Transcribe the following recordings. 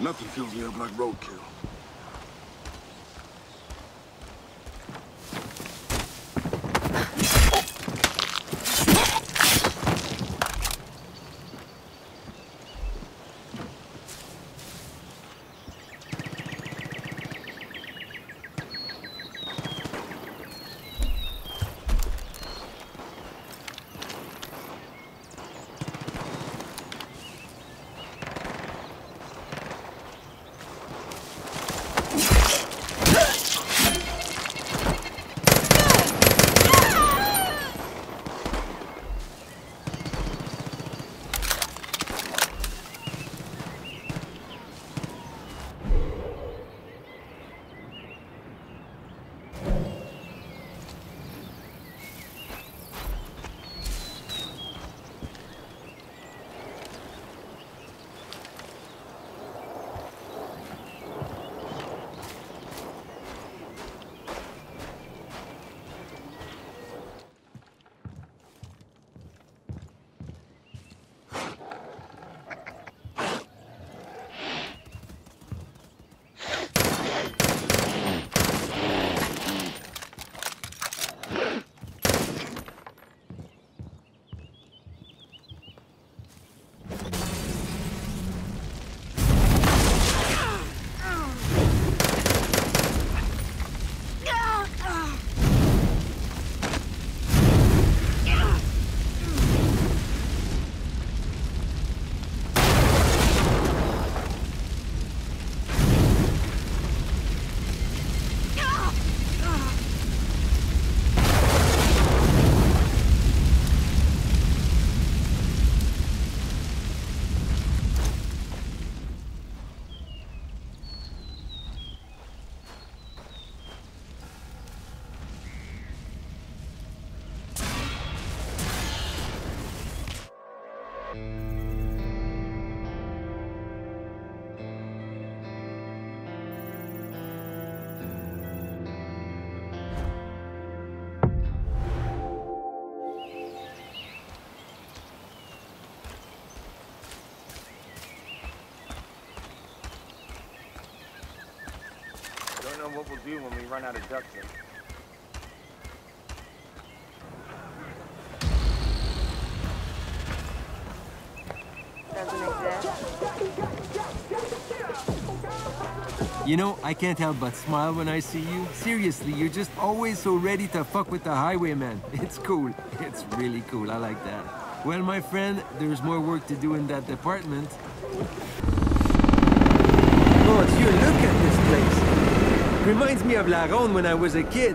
Nothing fills me up like roadkill. What we'll do when we run out of ducting. Doesn't. You know, I can't help but smile when I see you. Seriously, you're just always so ready to fuck with the highwayman. It's cool. It's really cool. I like that. Well, my friend, there's more work to do in that department. It's you. Look at this place. Reminds me of La Ronde when I was a kid.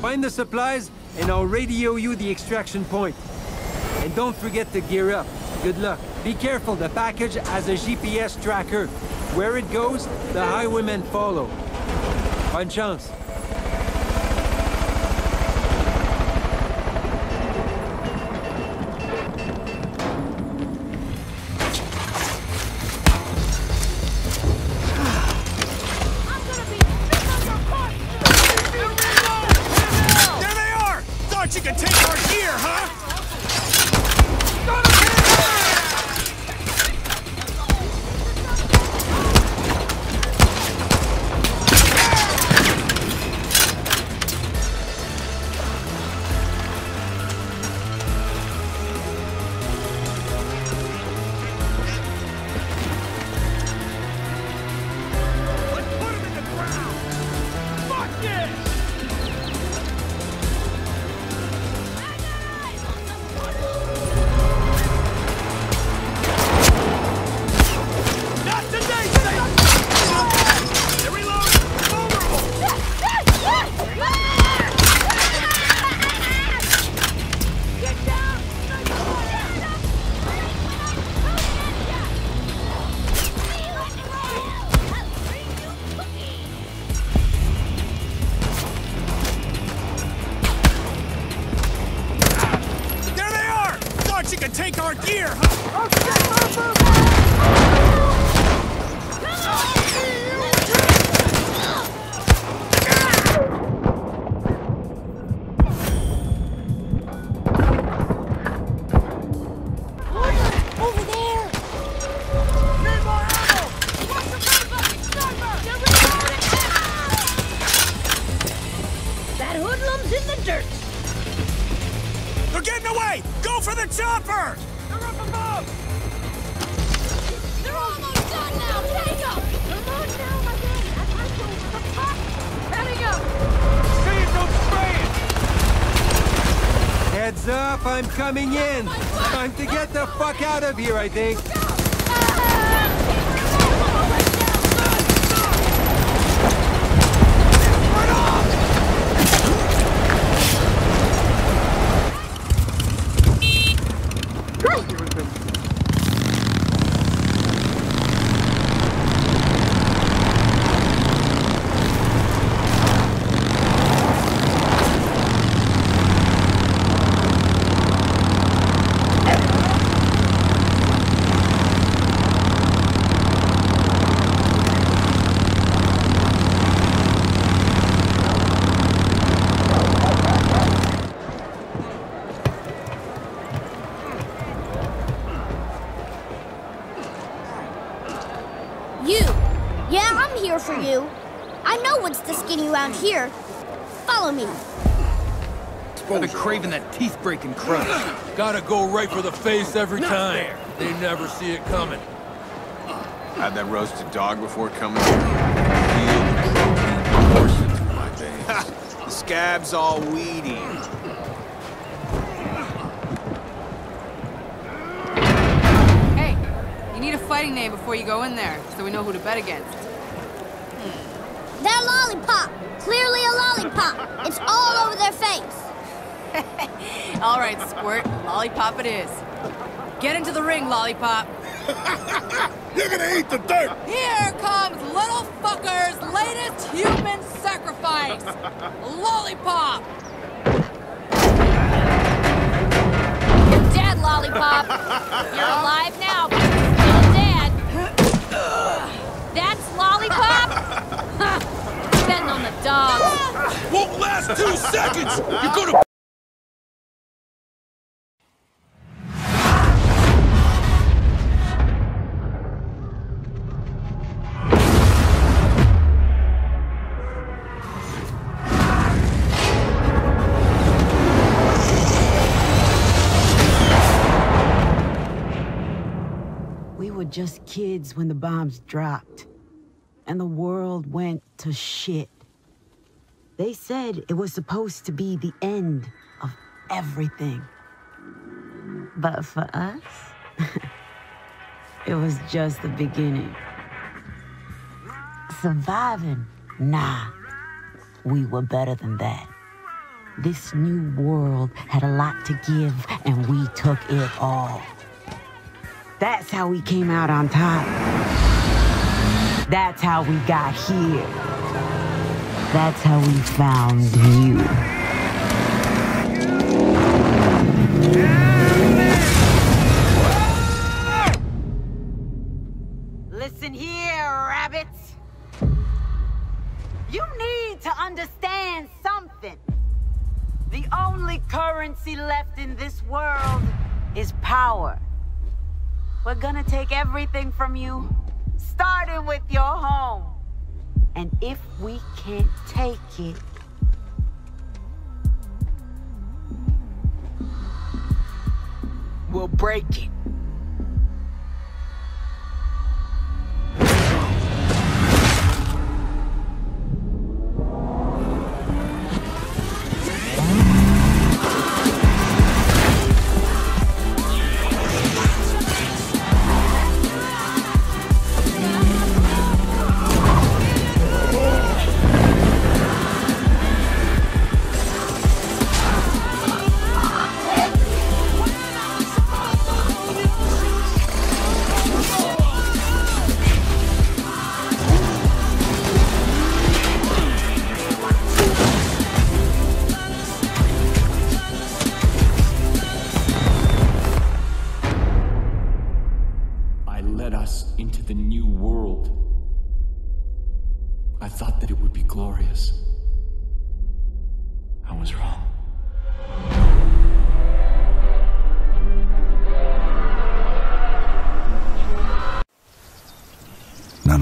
Find the supplies, and I'll radio you the extraction point. And don't forget to gear up. Good luck. Be careful, the package has a GPS tracker. Where it goes, the highwaymen follow. Bonne chance. The chopper! They're up above! They're almost done now! Take 'em! Come on now, my man. I can't go the fuck. Heading up. See it, don't spray it! Heads up, I'm coming in. Oh, Time to get the fuck out of here, I think. You! Yeah, I'm for you. I know what's the skinny around here. Follow me. I've been craving that teeth-breaking crunch. Gotta go right for the face every time. They never see it coming. Had that roasted dog before coming here. Feel the protein coursing through my veins. the scab's all weedy. Hey, you need a fighting name before you go in there, so we know who to bet against. That lollipop! Clearly a lollipop. It's all over their face. All right, Squirt, lollipop it is. Get into the ring, lollipop. You're gonna eat the dirt! Here comes little fucker's latest human sacrifice, lollipop. You're dead, lollipop. You're two seconds! You're gonna... We were just kids when the bombs dropped, and the world went to shit. They said it was supposed to be the end of everything. But for us, it was just the beginning. Surviving? Nah. We were better than that. This new world had a lot to give, and we took it all. That's how we came out on top. That's how we got here. That's how we found you. Listen here, rabbits. You need to understand something. The only currency left in this world is power. We're gonna take everything from you, starting with your home. And if we can't take it, we'll break it.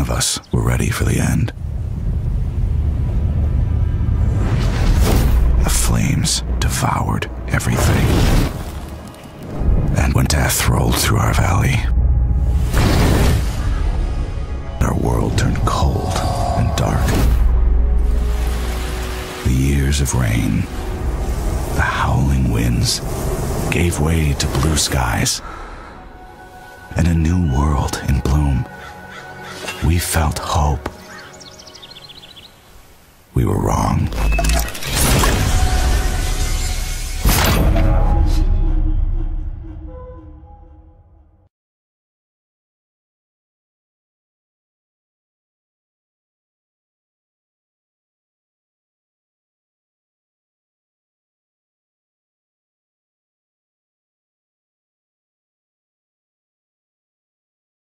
Of us were ready for the end. The flames devoured everything. And when death rolled through our valley. Our world turned cold and dark. The years of rain, the howling winds, gave way to blue skies and a new world in bloom. We felt hope. We were wrong.